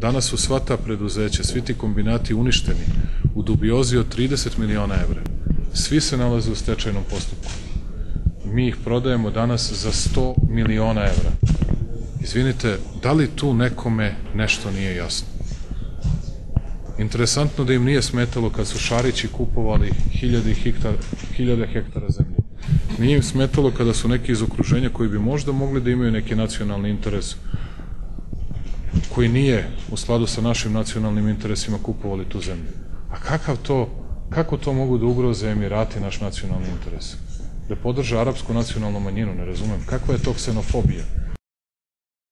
Danas su sva ta preduzeća, svi ti kombinati uništeni u dubiozi od 30 miliona evra. Svi se nalaze u stečajnom postupku. Mi ih prodajemo danas za 100 miliona evra. Izvinite, da li tu nekome nešto nije jasno? Interesantno da im nije smetalo kad su Šarići kupovali hiljade, hektar, hiljade hektara zemlje. Nije im smetalo kada su neki iz okruženja koji bi možda mogli da imaju neki nacionalni interes koji nije u skladu sa našim nacionalnim interesima kupovali tu zemlju. A kakav to, kako to mogu da ugroze Emirati naš nacionalni interes? Da podrža arapsku nacionalnu manjinu, ne razumem. Kakva je to ksenofobija?